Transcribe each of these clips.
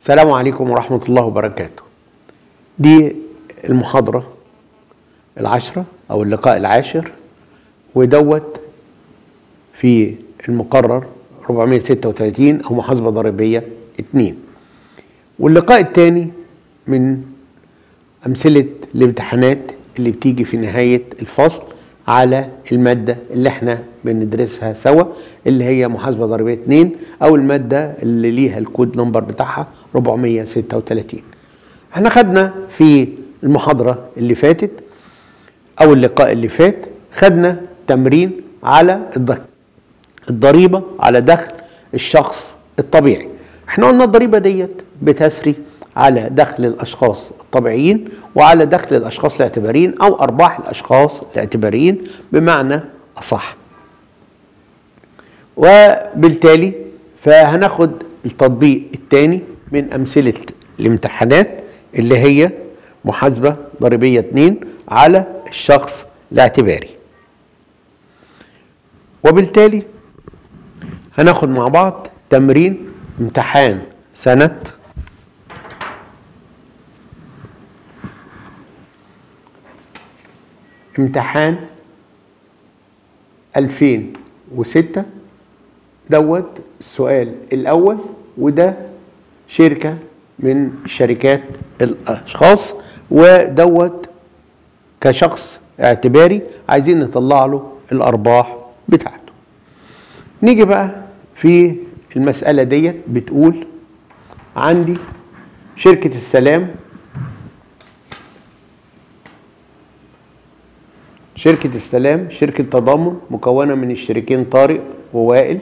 السلام عليكم ورحمة الله وبركاته. دي المحاضرة العشرة أو اللقاء العاشر ودوت في المقرر 436 أو محاسبة ضريبية 2 واللقاء الثاني من أمثلة الامتحانات اللي بتيجي في نهاية الفصل. على المادة اللي إحنا بندرسها سوا اللي هي محاسبة ضريبية 2 أو المادة اللي ليها الكود نمبر بتاعها 436 إحنا خدنا في المحاضرة اللي فاتت أو اللقاء اللي فات خدنا تمرين على الض- الضريبة على دخل الشخص الطبيعي. إحنا قلنا الضريبة ديت بتسري على دخل الأشخاص الطبيعيين وعلى دخل الأشخاص الاعتباريين أو أرباح الأشخاص الاعتباريين بمعنى أصح. وبالتالي فهناخد التطبيق الثاني من أمثلة الامتحانات اللي هي محاسبة ضريبية 2 على الشخص الاعتباري. وبالتالي هناخد مع بعض تمرين امتحان سنة امتحان 2006 دوت السؤال الأول وده شركة من شركات الأشخاص ودوت كشخص اعتباري عايزين نطلع له الأرباح بتاعته. نيجي بقى في المسألة ديت بتقول عندي شركة السلام شركة السلام شركة تضامن مكونة من الشريكين طارق ووائل.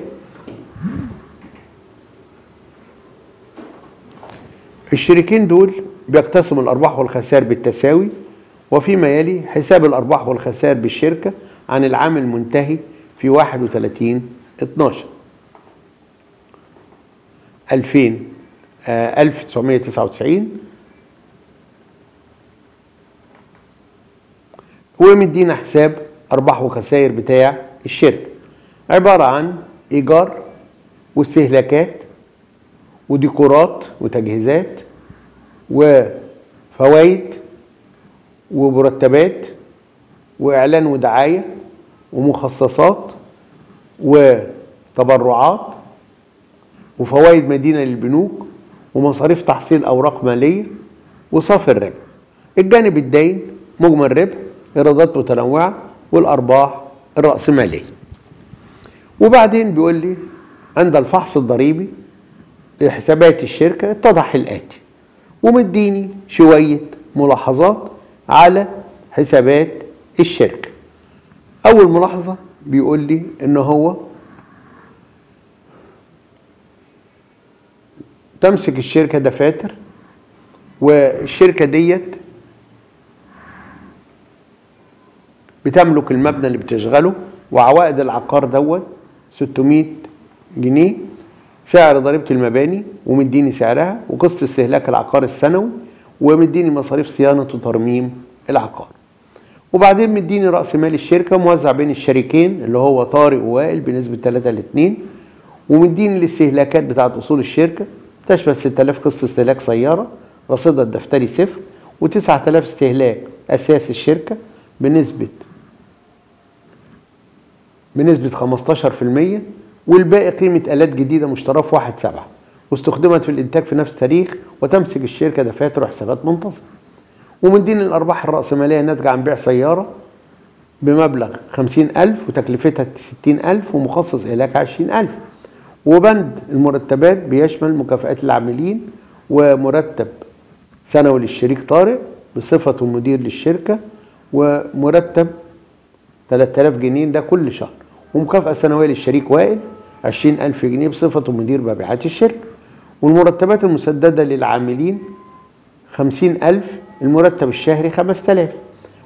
الشريكين دول بيقتسموا الأرباح والخسائر بالتساوي وفيما يلي حساب الأرباح والخسائر بالشركة عن العام المنتهي في 31 12 2000 1999 هو مدينا حساب أرباح وخسائر بتاع الشركة. عبارة عن إيجار واستهلاكات وديكورات وتجهيزات وفوائد ومرتبات وإعلان ودعاية ومخصصات وتبرعات وفوائد مدينة للبنوك ومصاريف تحصيل أوراق مالية وصافي الربح. الجانب الدين مجمل ربح إيرادات متنوعة والأرباح الرأسمالية. وبعدين بيقول لي عند الفحص الضريبي لحسابات الشركة اتضح الآتي ومديني شوية ملاحظات على حسابات الشركة. أول ملاحظة بيقول لي إن هو تمسك الشركة دفاتر والشركة ديت بتملك المبنى اللي بتشغله وعوائد العقار دوت 600 جنيه سعر ضريبة المباني ومديني سعرها وقسط استهلاك العقار السنوي ومديني مصاريف صيانة وترميم العقار. وبعدين مديني رأس مال الشركة موزع بين الشريكين اللي هو طارق ووائل بنسبة 3 ل 2 ومديني الاستهلاكات بتاعت أصول الشركة تشمل 6000 قسط استهلاك سيارة رصيدها الدفتري صفر و9000 استهلاك أساس الشركة بنسبة بنسبة 15% والباقي قيمة آلات جديدة مشتراه في 1 7 واستخدمت في الإنتاج في نفس التاريخ وتمسك الشركة دفاتر وحسابات منتظمة ومدين الأرباح الرأسمالية الناتجة عن بيع سيارة بمبلغ 50000 وتكلفتها 60000 ومخصص إهلاك 20000 وبند المرتبات بيشمل مكافآت العاملين ومرتب سنوي للشريك طارق بصفته مدير للشركة ومرتب 3000 جنيه ده كل شهر. ومكافأة سنوية للشريك وائل 20000 جنيه بصفته مدير مبيعات الشركة. والمرتبات المسددة للعاملين 50000 المرتب الشهري 5000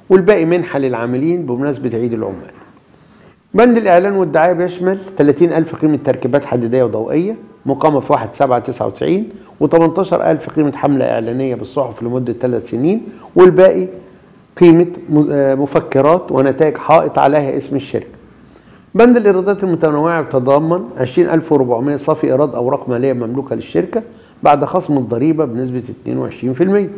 والباقي منحة للعاملين بمناسبة عيد العمال. بند الإعلان والدعاية بيشمل 30000 قيمة تركيبات حديدية وضوئية مقامة في 1 7 99 و18000 قيمة حملة إعلانية بالصحف لمدة 3 سنين والباقي قيمة مفكرات ونتائج حائط عليها اسم الشركة. بند الإيرادات المتنوعة بتتضمن 20400 صافي إيراد أوراق مالية مملوكة للشركة بعد خصم الضريبة بنسبة 22%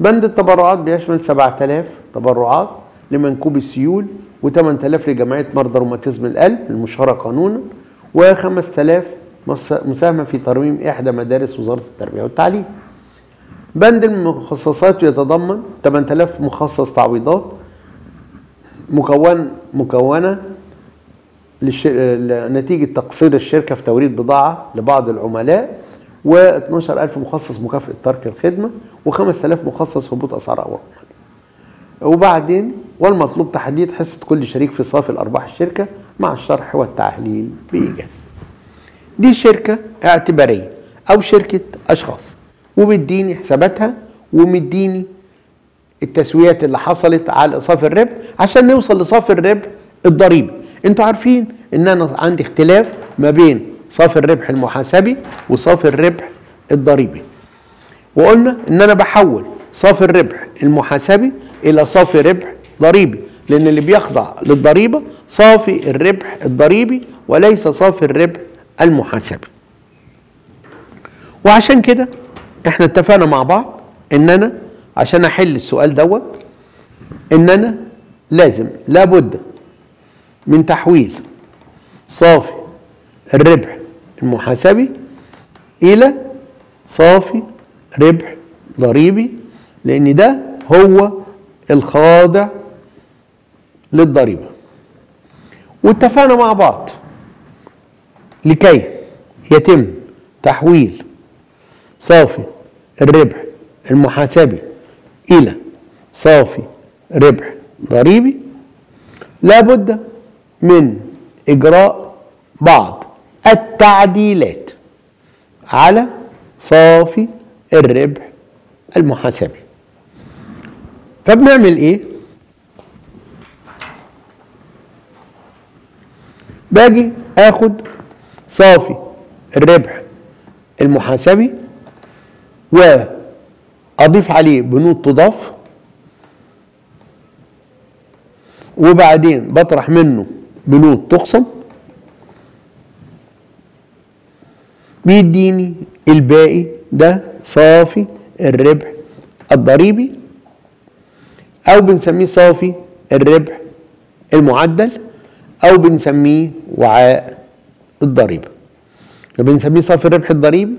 بند التبرعات بيشمل 7000 تبرعات لمنكوب السيول و8000 لجمعية مرضى روماتيزم القلب المشهرة قانونا و5000 مساهمة في ترميم إحدى مدارس وزارة التربية والتعليم بند المخصصات يتضمن 8000 مخصص تعويضات مكون مكونة. نتيجة تقصير الشركة في توريد بضاعة لبعض العملاء و12000 مخصص مكافأة ترك الخدمة و5000 مخصص هبوط أسعار أوراق وبعدين والمطلوب تحديد حصة كل شريك في صافي الأرباح الشركة مع الشرح والتحليل بإيجاز. دي شركة اعتبارية أو شركة أشخاص ومديني حساباتها ومديني التسويات اللي حصلت على صافي الربح عشان نوصل لصافي الربح الضريبي. أنتوا عارفين ان أنا عندي اختلاف ما بين صافي الربح المحاسبي وصافي الربح الضريبي. وقلنا ان أنا بحول صافي الربح المحاسبي إلى صافي ربح ضريبي لأن اللي بيخضع للضريبة صافي الربح الضريبي وليس صافي الربح المحاسبي. وعشان كده إحنا اتفقنا مع بعض ان أنا عشان احل السؤال دوت ان أنا لازم لابد من تحويل صافي الربح المحاسبي إلى صافي ربح ضريبي لأن ده هو الخاضع للضريبة. واتفقنا مع بعض لكي يتم تحويل صافي الربح المحاسبي إلى صافي ربح ضريبي. لابد من إجراء بعض التعديلات على صافي الربح المحاسبي. فبنعمل إيه؟ باجي آخد صافي الربح المحاسبي وأضيف عليه بنود تضاف وبعدين بطرح منه بنود تخصم. بيديني الباقي ده صافي الربح الضريبي أو بنسميه صافي الربح المعدل أو بنسميه وعاء الضريبة. بنسميه صافي الربح الضريبي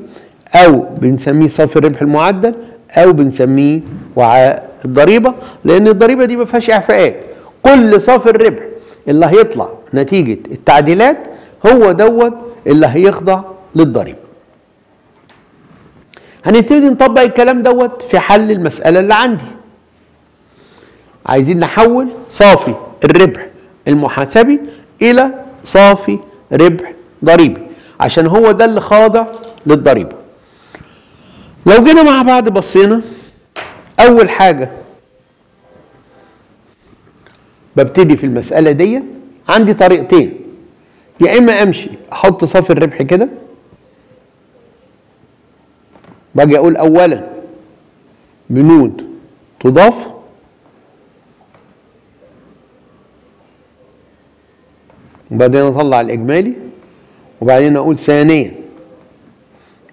أو بنسميه صافي الربح المعدل أو بنسميه وعاء الضريبة لأن الضريبة دي ما فيهاش إعفاءات. كل صافي الربح اللي هيطلع نتيجة التعديلات هو دوت اللي هيخضع للضريبة. هنبتدي نطبق الكلام دوت في حل المسألة اللي عندي. عايزين نحول صافي الربح المحاسبي إلى صافي ربح ضريبي عشان هو ده اللي خاضع للضريبة. لو جينا مع بعض بصينا أول حاجة ببتدي في المسألة دي عندي طريقتين. يا إما أمشي أحط صافي الربح كده. باجي أقول اولا بنود تضاف. وبعدين أطلع الإجمالي. وبعدين أقول ثانيا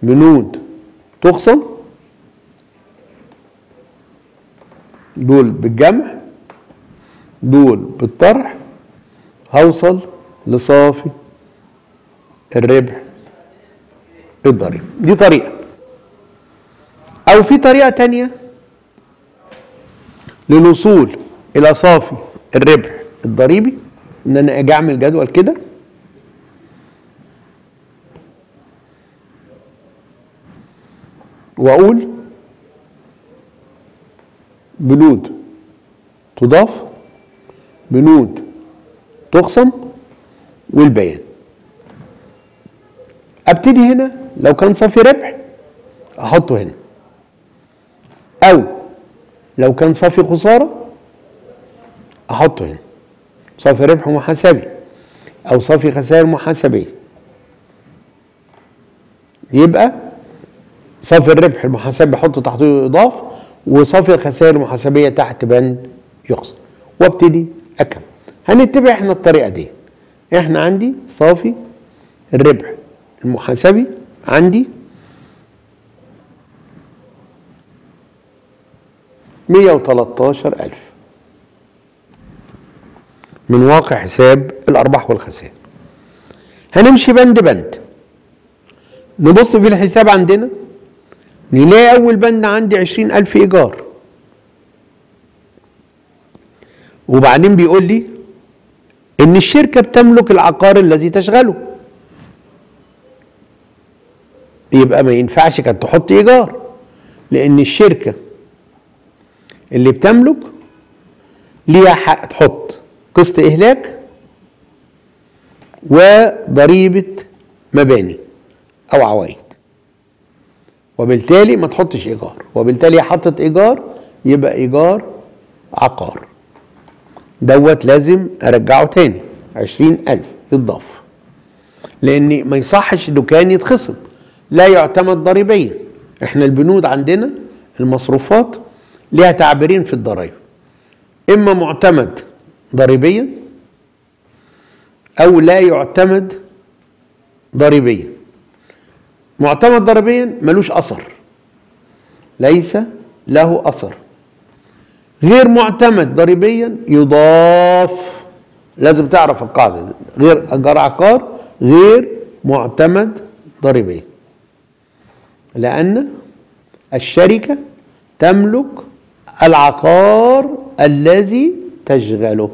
بنود تخصم. دول بالجمع. دول بالطرح هوصل لصافي الربح الضريبي دي طريقة. أو في طريقة تانية للوصول إلى صافي الربح الضريبي. إن أنا أجي أعمل جدول كده. وأقول بنود تضاف بنود تخصم والبيان. أبتدي هنا لو كان صافي ربح أحطه هنا. أو لو كان صافي خسارة أحطه هنا. صافي ربح محاسبي أو صافي خسائر محاسبية. يبقى صافي الربح المحاسب بحطه تحته يضاف وصافي الخسائر المحاسبية تحت بند يخصم. وأبتدي اكم هنتبع إحنا الطريقة دي. إحنا عندي صافي الربح المحاسبي عندي 113000 من واقع حساب الأرباح والخسائر. هنمشي بند بند. نبص في الحساب عندنا نلاقي أول بند عندي 20000 إيجار. وبعدين بيقول لي إن الشركة بتملك العقار الذي تشغله. يبقى ما ينفعش كانت تحط إيجار لأن الشركة اللي بتملك ليها حق تحط قسط إهلاك وضريبة مباني أو عوائد. وبالتالي ما تحطش إيجار وبالتالي حطت إيجار يبقى إيجار عقار. دوت لازم أرجعه تاني. عشرين ألف يتضاف لأن ما يصحش دكان يتخصم. لا يعتمد ضريبيا. إحنا البنود عندنا المصروفات ليها تعبيرين في الضرائب إما معتمد ضريبيا أو لا يعتمد ضريبيا. معتمد ضريبيا ملوش أثر. ليس له أثر. غير معتمد ضريبيا يضاف. لازم تعرف القاعده دي غير اجار عقار غير معتمد ضريبيا. لأن الشركة تملك العقار الذي تشغله.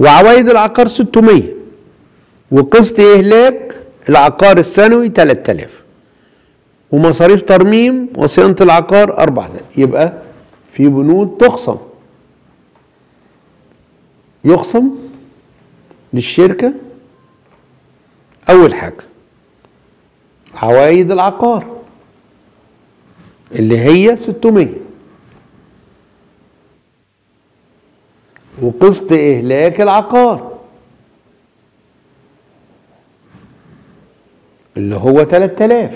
وعوائد العقار 600 وقسط إهلاك العقار السنوي 3000 ومصاريف ترميم وصيانة العقار 4000 يبقى في بنود تخصم. يخصم للشركة أول حاجة عوائد العقار اللي هي 600 وقسط إهلاك العقار. اللي هو 3000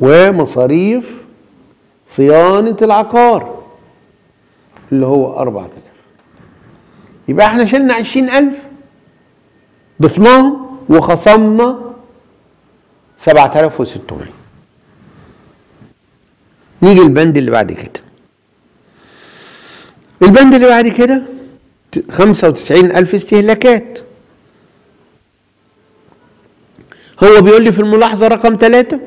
ومصاريف صيانة العقار. اللي هو 4000 يبقى إحنا شلنا 20000 ضفناهم وخصمنا 7600 نيجي البند اللي بعد كده. البند اللي بعد كده؟ 95000 استهلاكات. هو بيقول لي في الملاحظة رقم ثلاثة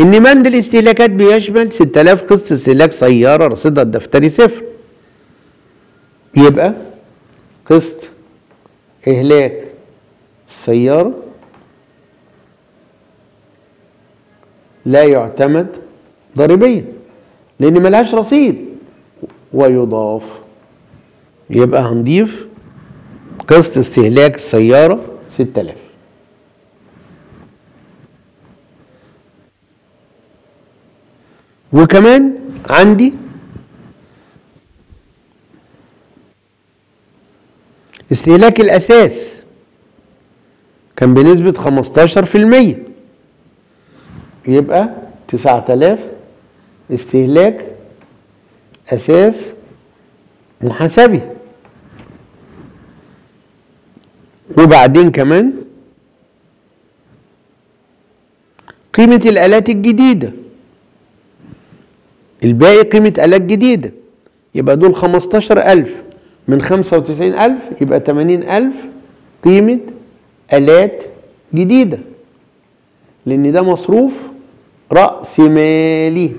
إن بند الاستهلاكات بيشمل 6000 قسط استهلاك سيارة رصيدها الدفتري صفر. يبقى قسط إهلاك السيارة لا يعتمد ضريبيا لأن ملهاش رصيد. ويضاف. يبقى هنضيف قسط استهلاك السيارة 6000 وكمان عندي استهلاك الأساس كان بنسبة 15% يبقى 9000 استهلاك أساس محاسبي وبعدين كمان قيمة الآلات الجديدة. الباقي قيمة آلات جديدة. يبقى دول 15000 من 95000 يبقى 80000 قيمة آلات جديدة. لأن ده مصروف رأس مالي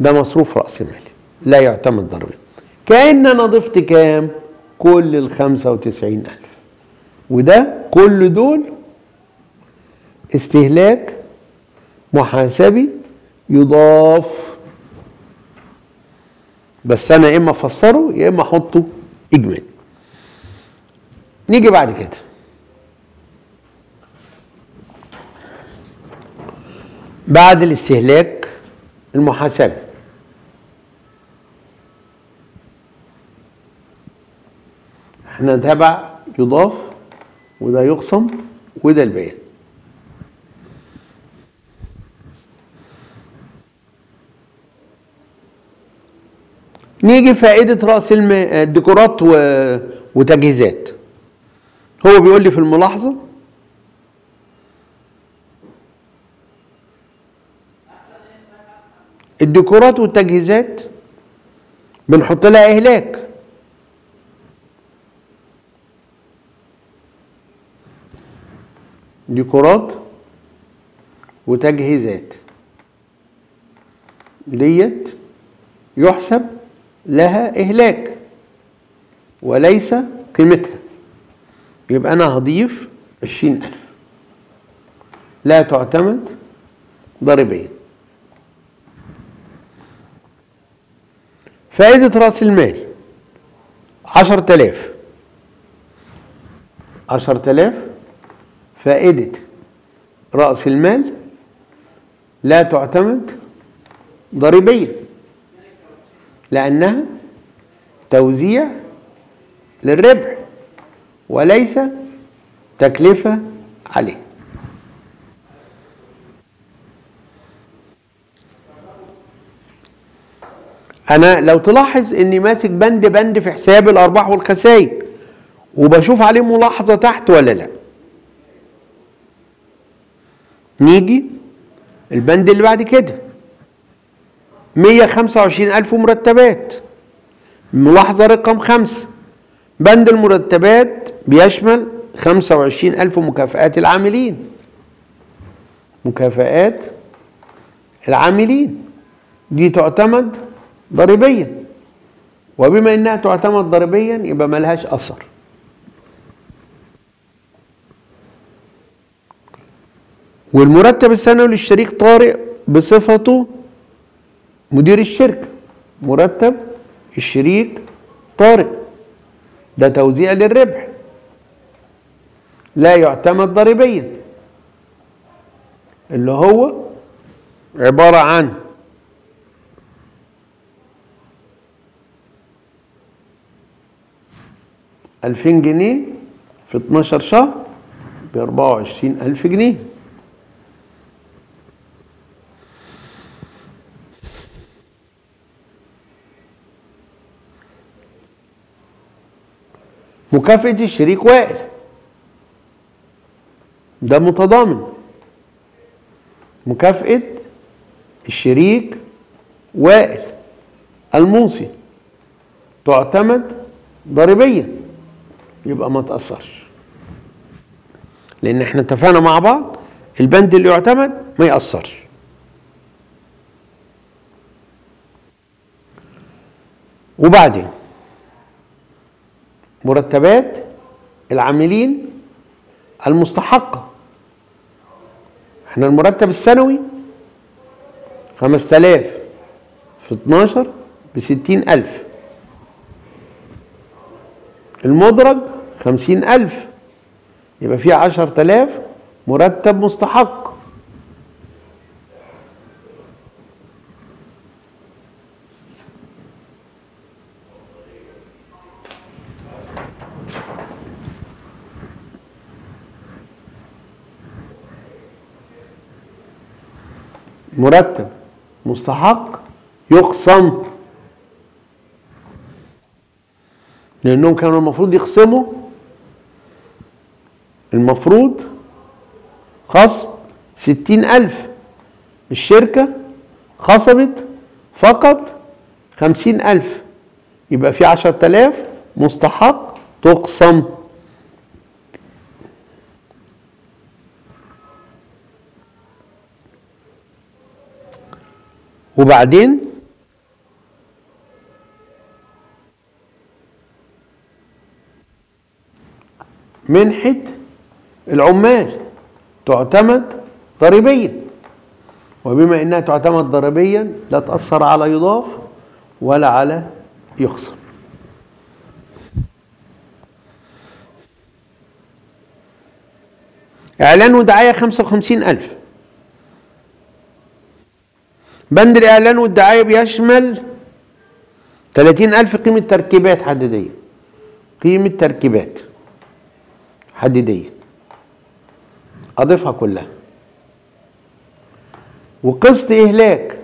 ده مصروف رأس مالي لا يعتمد ضريبي كأن أنا ضفت كام؟ كل ال 95000 وده كل دول استهلاك محاسبي يضاف. بس أنا يا إما أفسره يا إما أحطه إجمالي. نيجي بعد كده. بعد الاستهلاك المحاسبي. إحنا تبع يضاف وده يقسم وده البيان. نيجي فائدة رأس الديكورات وتجهيزات. هو بيقول لي في الملاحظة الديكورات والتجهيزات بنحط لها إهلاك. ديكورات وتجهيزات. ديت يحسب لها إهلاك وليس قيمتها. يبقى أنا هضيف عشرين ألف. لا تعتمد ضريبيا فائدة رأس المال عشر تلاف عشر تلاف فائدة رأس المال لا تعتمد ضريبيا لأنها توزيع للربح وليس تكلفة عليه. أنا لو تلاحظ إني ماسك بند بند في حساب الأرباح والخسائر وبشوف عليه ملاحظة تحت ولا لأ نيجي البند اللي بعد كده. 125 ألف مرتبات. ملاحظة رقم خمسة. بند المرتبات بيشمل 25 ألف مكافآت العاملين. مكافآت العاملين. دي تعتمد ضريبيا. وبما إنها تعتمد ضريبيا يبقى ملهاش أثر. والمرتب السنوي للشريك طارئ بصفته مدير الشركة. مرتب الشريك طارئ. ده توزيع للربح. لا يعتمد ضريبيا. اللي هو عبارة عن ألفين جنيه في 12 شهر بأربعة وعشرين ألف جنيه. مكافأة الشريك وائل. ده متضامن. مكافأة الشريك وائل الموصي. تعتمد ضريبيا. يبقى ما تأثرش. لأن إحنا اتفقنا مع بعض البند اللي يعتمد ما يأثرش. وبعدين؟ مرتبات العاملين المستحقة. إحنا المرتب السنوي خمس تلاف في اتناشر بستين ألف. المدرج خمسين ألف. يبقى فيه عشر تلاف مرتب مستحق. مرتب مستحق يقسم. لأنهم كانوا المفروض يخصموا المفروض خصم ستين ألف. الشركة خصمت فقط خمسين ألف. يبقى في عشر تلاف مستحق تقسم. وبعدين منحة العمال تعتمد ضريبيا. وبما إنها تعتمد ضريبيا لا تأثر على يضاف ولا على يخصم. إعلان ودعاية خمسة وخمسين ألف. بند الإعلان والدعاية بيشمل 30000 قيمة تركيبات حديدية. قيمة تركيبات حديدية. أضيفها كلها. وقسط إهلاك.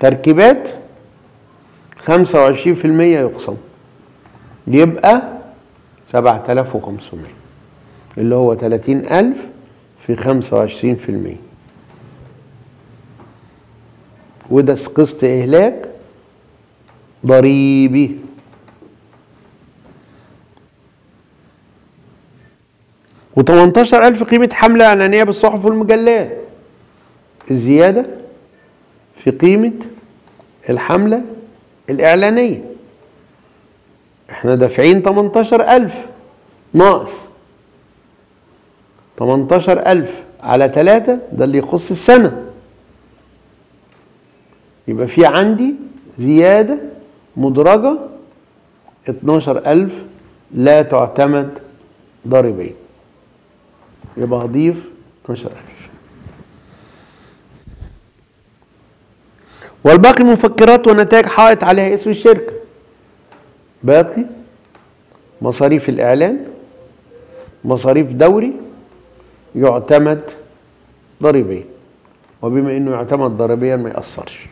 تركيبات 25% يقسم. يبقى 7500 اللي هو 30000 في 25% وده قسط إهلاك ضريبي. و18 ألف قيمة حملة إعلانية بالصحف والمجلات. الزيادة في قيمة الحملة الإعلانية. إحنا دافعين 18 ألف ناقص. 18 ألف على 3 ده اللي يخص السنة. يبقى في عندي زيادة مدرجة 12 ألف لا تعتمد ضريبيا يبقى هضيف 12000 والباقي مفكرات ونتائج حائط عليها اسم الشركة. باقي مصاريف الإعلان مصاريف دوري يعتمد ضريبيا وبما إنه يعتمد ضريبيا ما يأثرش.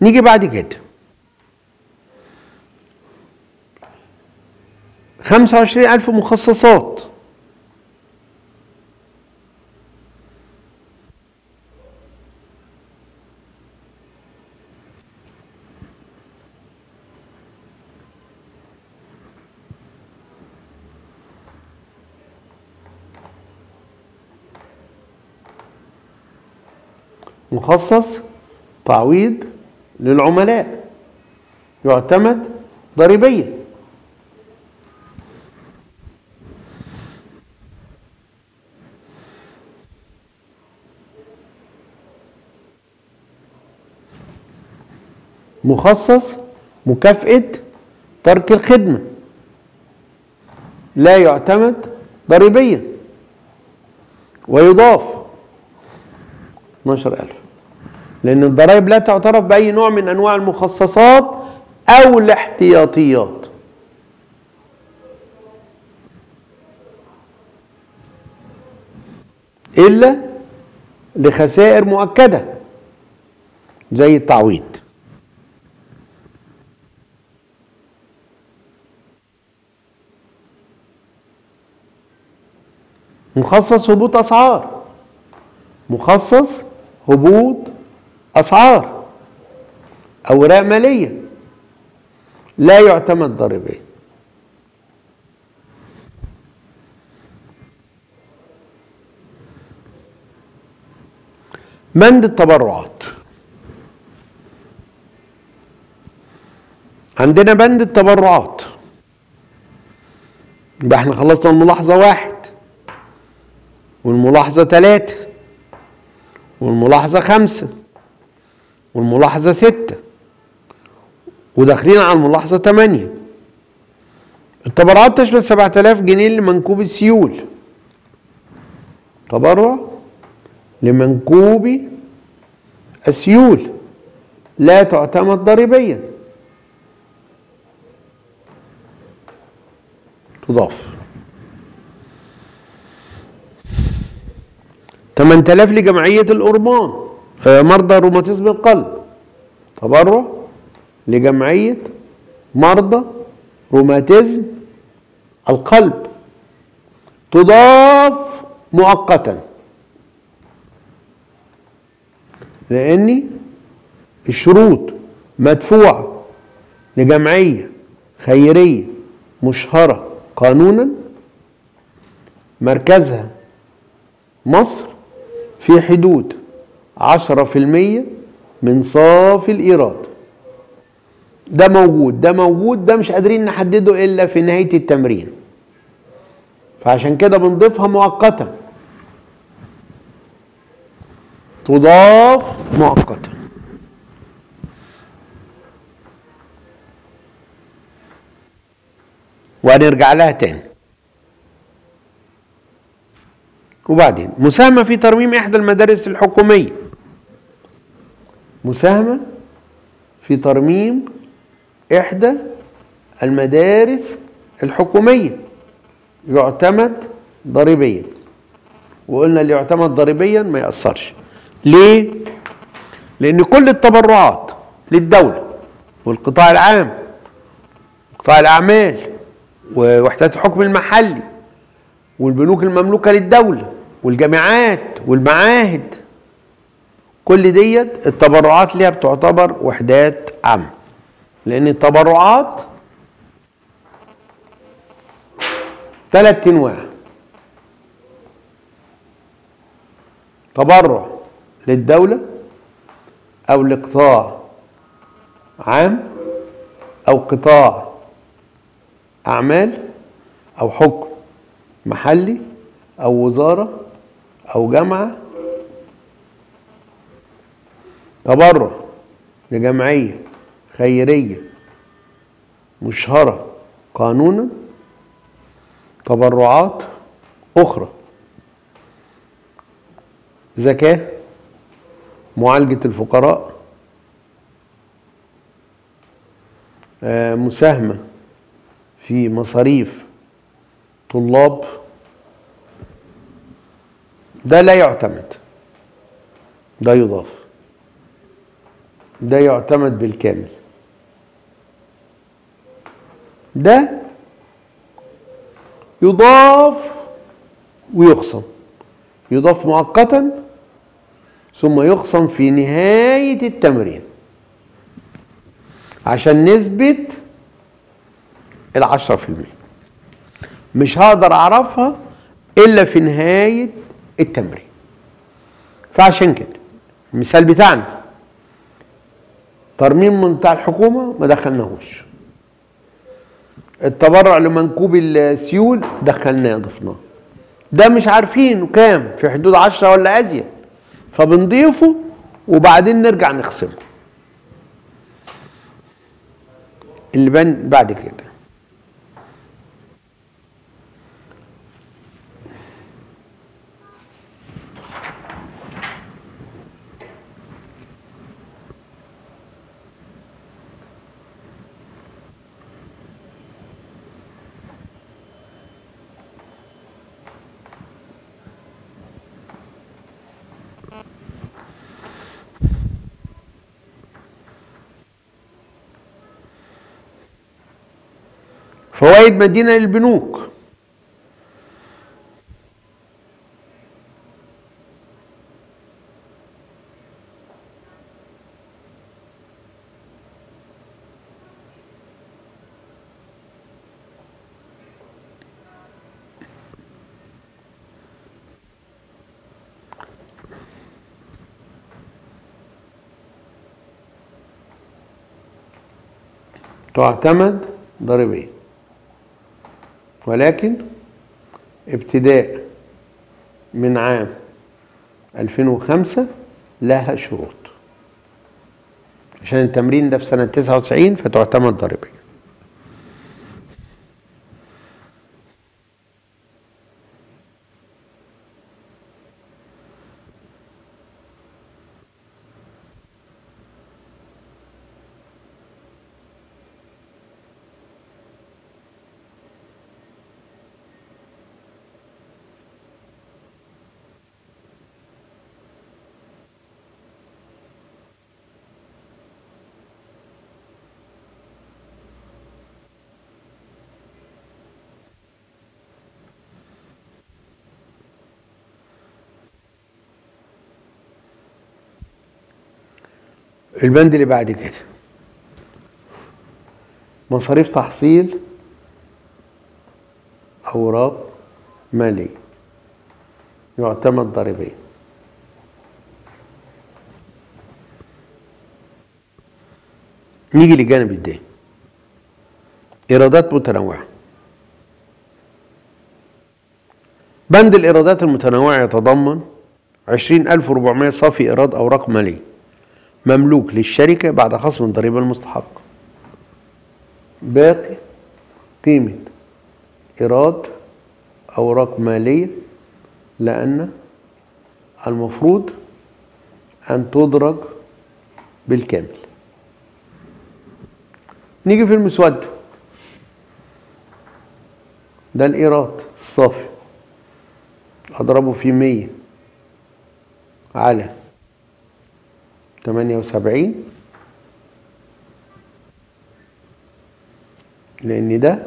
نيجي بعد كده. خمسة وعشرين ألف مخصصات. مخصص تعويض للعملاء. يعتمد ضريبيا. مخصص مكافأة ترك الخدمة. لا يعتمد ضريبيا. ويضاف. 12000 لأن الضرائب لا تعترف بأي نوع من أنواع المخصصات أو الاحتياطيات. إلا لخسائر مؤكدة زي التعويض. مخصص هبوط أسعار. مخصص هبوط أسعار أوراق مالية. لا يعتمد ضريبيا بند التبرعات. عندنا بند التبرعات. يبقى إحنا خلصنا الملاحظة واحد والملاحظة ثلاثة والملاحظة خمسة. والملاحظة ستة. وداخلين على الملاحظة تمانية. التبرعات تشمل سبعة آلاف جنيه لمنكوب السيول. تبرع لمنكوب السيول. لا تعتمد ضريبيا. تضاف. 8000 لجمعية الأورمان مرضى روماتيزم القلب. تبرع لجمعية مرضى روماتيزم القلب. تضاف مؤقتا. لأن الشروط مدفوعة لجمعية خيرية مشهرة قانونا. مركزها مصر في حدود عشرة في المية من صافي الإيراد. ده موجود ده موجود ده مش قادرين نحدده إلا في نهاية التمرين. فعشان كده بنضيفها مؤقتا. تضاف مؤقتا. وهنرجع لها تاني. وبعدين مساهمة في ترميم إحدى المدارس الحكومية. مساهمة في ترميم إحدى المدارس الحكومية يعتمد ضريبيا وقلنا اللي يعتمد ضريبيا ما يأثرش ليه؟ لأن كل التبرعات للدولة والقطاع العام قطاع الأعمال ووحدات الحكم المحلي والبنوك المملوكة للدولة والجامعات والمعاهد كل ديت التبرعات ليها بتعتبر وحدات عامة لأن التبرعات ثلاث أنواع تبرع للدولة أو لقطاع عام أو قطاع أعمال أو حكم محلي أو وزارة أو جامعة تبرع لجمعية خيرية مشهرة قانونا تبرعات أخرى. زكاة معالجة الفقراء آه، مساهمة في مصاريف طلاب. ده لا يعتمد ده يضاف. ده يعتمد بالكامل. ده يضاف ويخصم. يضاف مؤقتا ثم يخصم في نهاية التمرين. عشان نثبت العشرة في المية. مش هقدر أعرفها إلا في نهاية التمرين. فعشان كده المثال بتاعنا. ترميم منتهى الحكومة ما دخلناهوش. التبرع لمنكوب السيول دخلناه ضفناه. ده مش عارفين كام في حدود عشرة ولا أزيد. فبنضيفه وبعدين نرجع نقسمه اللي بعد كده. فوائد مدينة للبنوك. تعتمد ضريبيا ولكن ابتداء من عام 2005 لها شروط. عشان التمرين ده في سنة 99 فتعتمد ضريبيا البند اللي بعد كده. مصاريف تحصيل أوراق مالية. يعتمد ضريبيا نيجي لجانب الدين إيرادات متنوعة. بند الإيرادات المتنوعة يتضمن 20400 صافي إيراد أوراق مالية. مملوك للشركة بعد خصم الضريبة المستحق باقي قيمة إيراد أوراق مالية لأن المفروض أن تدرج بالكامل. نيجي في المسودة ده الإيراد الصافي. أضربه في مية على 78 لأن ده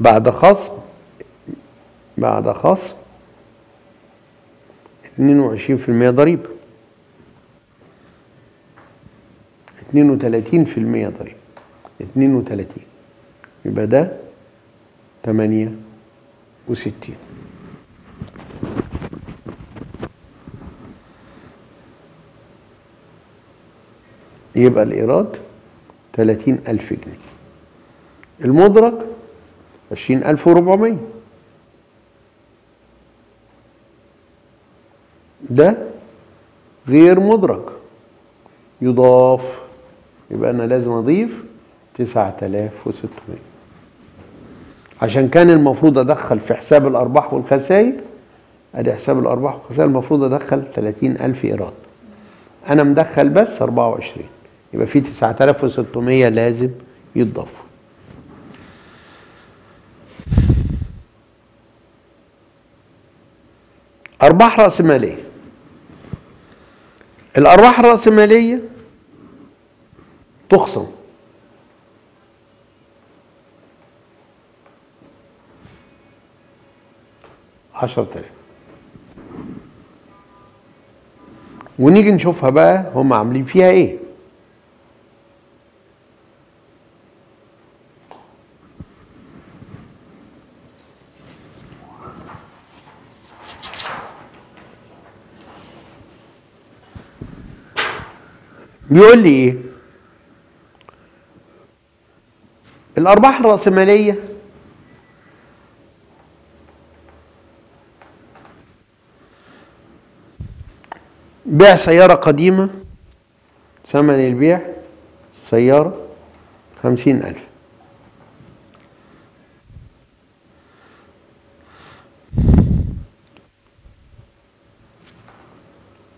بعد خصم بعد خصم 22% ضريبة. 32% ضريبة. 32 يبقى ده 68 يبقى الإيراد تلاتين ألف جنيه. المدرج عشرين ألف وربعمية ده غير مدرج يضاف يبقى أنا لازم أضيف تسعة آلاف وستمية. عشان كان المفروض أدخل في حساب الأرباح والخسائر أدي حساب الأرباح والخسائر المفروض أدخل تلاتين ألف إيراد. أنا مدخل بس أربعة وعشرين. يبقى في تسعة آلاف وستمية لازم يتضافوا. أرباح رأسمالية. الأرباح الرأسمالية تخصم. عشرة آلاف. ونيجي نشوفها بقى هم عاملين فيها إيه؟ بيقول لي إيه؟ الأرباح الرأسمالية. بيع سيارة قديمة ثمن البيع سيارة خمسين ألف.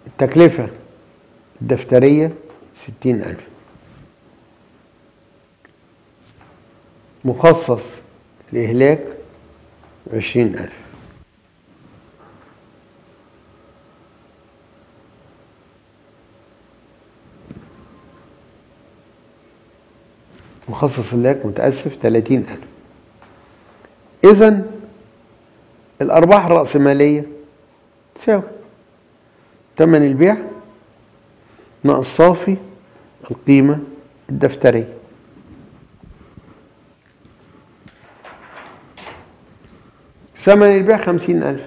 التكلفة الدفترية ستين ألف. مخصص لإهلاك عشرين ألف. مخصص إهلاك متأسف تلاتين ألف. إذا الأرباح الرأسمالية تساوي. تمن البيع ناقص صافي القيمة الدفترية ثمن البيع خمسين ألف.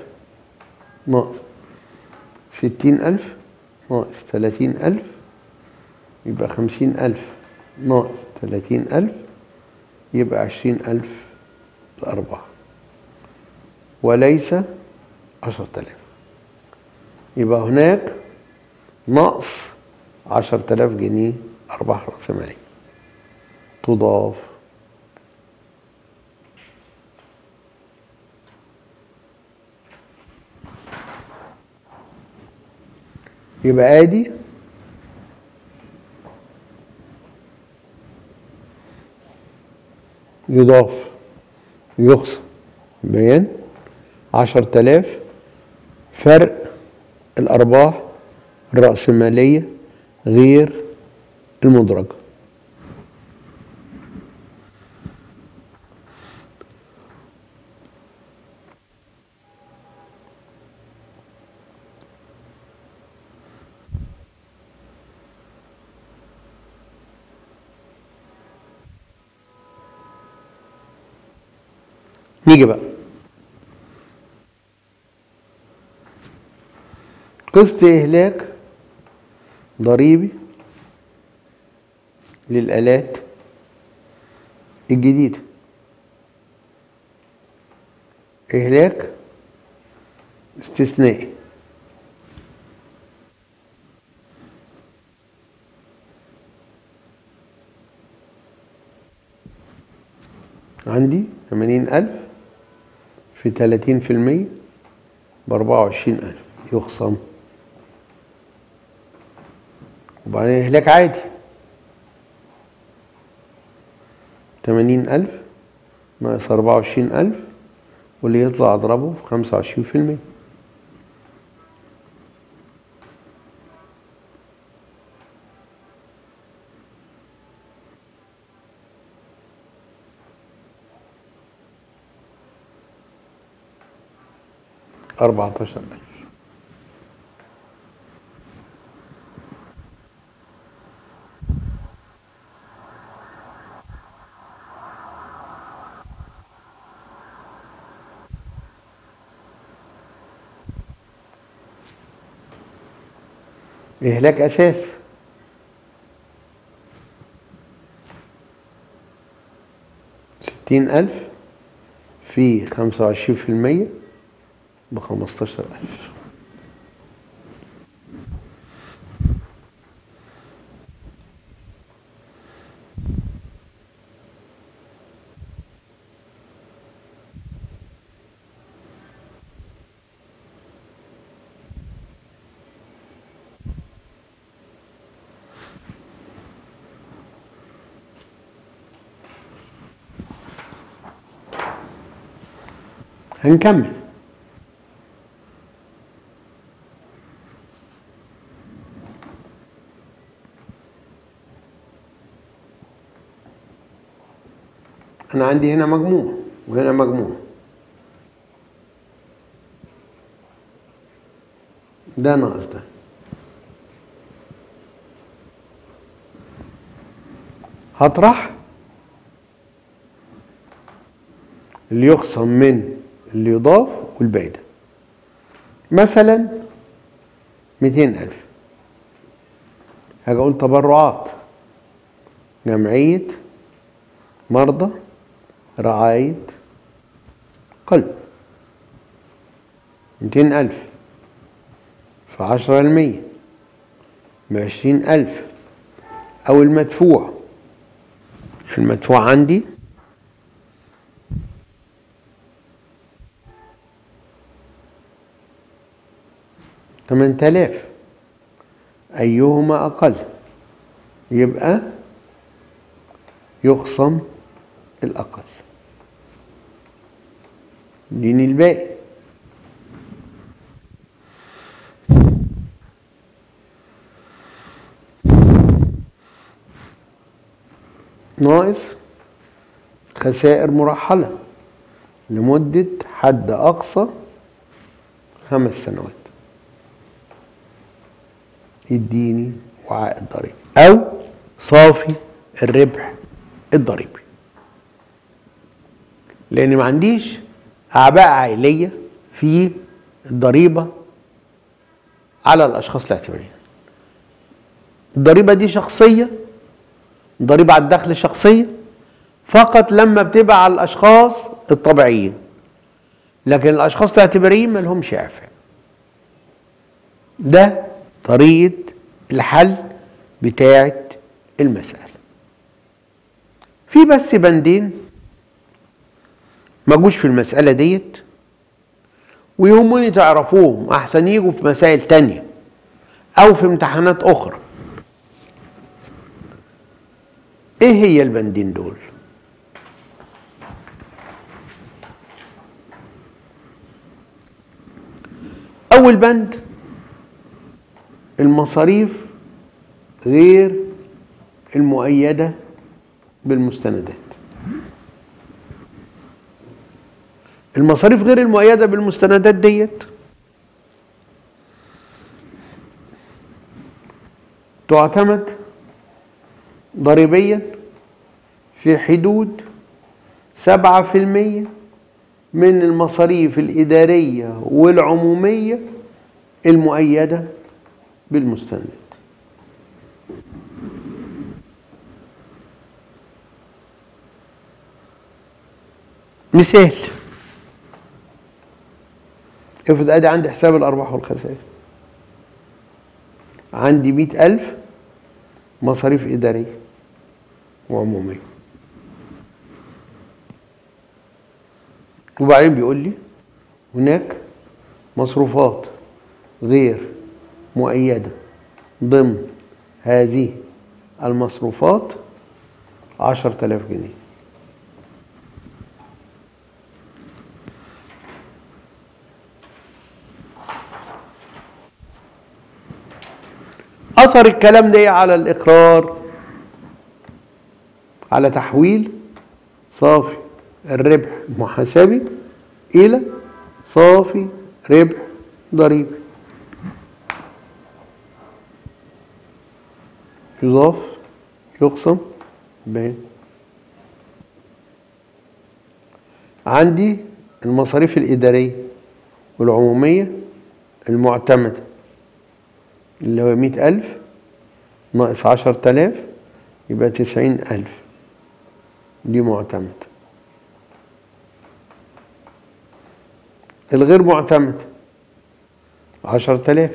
ناقص. ستين ألف. ناقص. تلاتين ألف. يبقى خمسين ألف. ناقص. تلاتين ألف. يبقى عشرين ألف الأرباح وليس عشرة آلاف. يبقى هناك نقص عشرة آلاف جنيه أرباح رأسمالية تضاف. يبقى آدي. يضاف. يخصم. بيان. عشرة آلاف. فرق الأرباح الرأسمالية غير المدرجة نيجي بقى. قسط إهلاك ضريبي للآلات الجديدة. إهلاك استثنائي. عندي ثمانين ألف في تلاتين في المية بأربعة وعشرين ألف. يخصم. وبعدين إهلاك عادي. تمانين ألف ناقص أربعة وعشرين ألف واللي يطلع أضربه في خمسة وعشرين في المية. أربعتاشر ألف. إهلاك أساس. ستين ألف في خمسة وعشرين في المية بخمستاشر ألف. هنكمل أنا عندي هنا مجموع وهنا مجموع. ده ناقص ده هطرح؟ اللي يخصم من اللي يضاف والباقي ده مثلا ميتين ألف. هاجي أقول تبرعات. جمعية مرضى رعاية قلب. ميتين ألف. في عشرة المية. بعشرين ألف. أو المدفوع. المدفوع عندي تمن تلاف أيهما أقل؟ يبقى يخصم الأقل. دين الباقي. ناقص خسائر مرحلة لمدة حد أقصى خمس سنوات. يديني وعاء الضريبي أو صافي الربح الضريبي لأن ما عنديش أعباء عائلية في الضريبة على الأشخاص الاعتباريين. الضريبة دي شخصية ضريبة على الدخل شخصية فقط لما بتبقى على الأشخاص الطبيعيين. لكن الأشخاص الاعتباريين ما لهمش إعفاء. ده طريقة الحل بتاعة المسألة في بس بندين ما جوش في المسألة ديت ويهمني تعرفوهم أحسن يجوا في مسائل تانية أو في امتحانات أخرى إيه هي البندين دول؟ أول بند المصاريف غير المؤيدة بالمستندات. المصاريف غير المؤيدة بالمستندات ديت تعتمد ضريبيا في حدود سبعة في المية من المصاريف الإدارية والعمومية المؤيدة بالمستند. مثال. افرض أدي عندي حساب الأرباح والخسائر. عندي مئة ألف مصاريف إدارية وعمومية. وبعدين بيقول لي هناك مصروفات غير مؤيدة ضمن هذه المصروفات عشرة آلاف جنيه. أثر الكلام ده على الإقرار على تحويل صافي الربح المحاسبي إلى صافي ربح ضريبي. يضاف يقسم بين. عندي المصاريف الإدارية والعمومية المعتمدة اللي هو مئة ألف ناقص عشر تلاف يبقى تسعين ألف. دي معتمدة. الغير معتمد عشر تلاف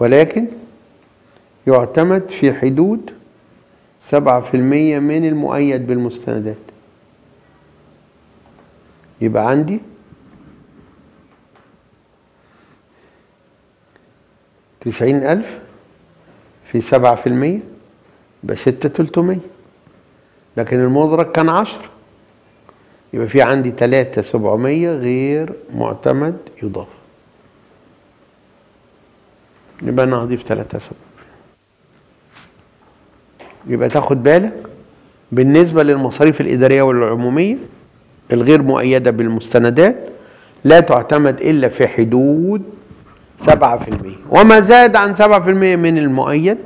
ولكن يعتمد في حدود سبعة في المية من المؤيد بالمستندات. يبقى عندي تسعين ألف في سبعة في المية يبقى ستة تلتمية. لكن المدرج كان عشرة يبقى في عندي تلاتة سبعمية غير معتمد يضاف. يبقى أنا هضيف تلاتة سبعمية. يبقى تاخد بالك بالنسبة للمصاريف الإدارية والعمومية الغير مؤيدة بالمستندات لا تعتمد إلا في حدود سبعة في المية. وما زاد عن سبعة في المية من المؤيد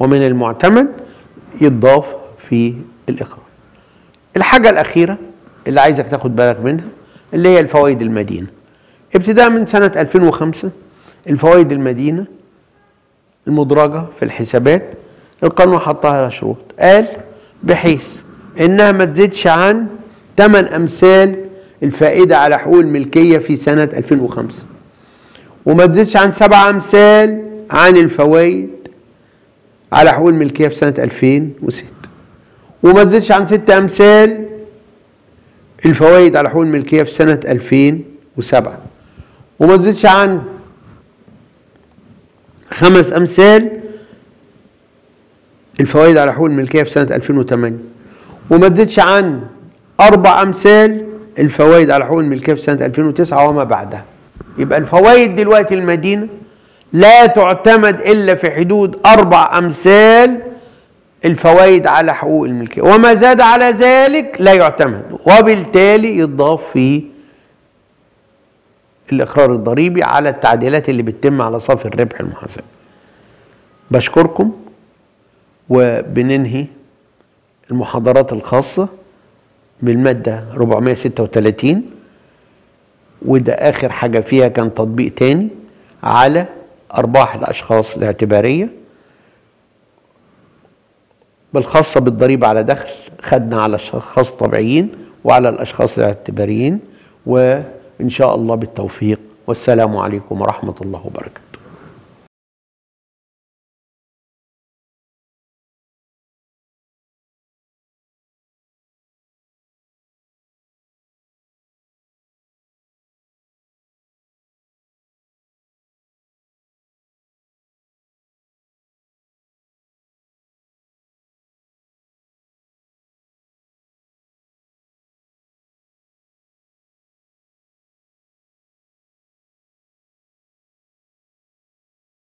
ومن المعتمد يضاف في الإقرار. الحاجة الأخيرة اللي عايزك تاخد بالك منها اللي هي الفوائد المدينة. ابتداء من سنة 2005 الفوائد المدينة المدرجة في الحسابات القانون حطها لها شروط. قال بحيث إنها ما تزيدش عن 8 أمثال الفائدة على حقوق الملكية في سنة 2005 وما تزيدش عن 7 أمثال عن الفوائد على حقوق الملكية في سنة 2006 وما تزيدش عن 6 أمثال الفوائد على حقوق الملكية في سنة 2007 وما تزيدش عن خمس أمثال الفوائد على حقوق الملكية في سنة 2008 وما تزيدش عن أربع أمثال الفوائد على حقوق الملكية في سنة 2009 وما بعدها. يبقى الفوائد دلوقتي المدينة لا تعتمد إلا في حدود أربع أمثال الفوائد على حقوق الملكية. وما زاد على ذلك لا يعتمد. وبالتالي يضاف في الإقرار الضريبي على التعديلات اللي بتتم على صافي الربح المحاسبي بشكركم. وبننهي المحاضرات الخاصة بالمادة 436 وده آخر حاجة فيها كان تطبيق تاني على أرباح الأشخاص الاعتبارية بالخاصة بالضريبة على دخل خدنا على الأشخاص الطبيعيين وعلى الأشخاص الاعتباريين وإن شاء الله بالتوفيق والسلام عليكم ورحمة الله وبركاته.